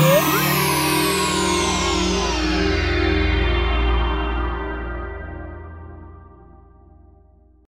Oh!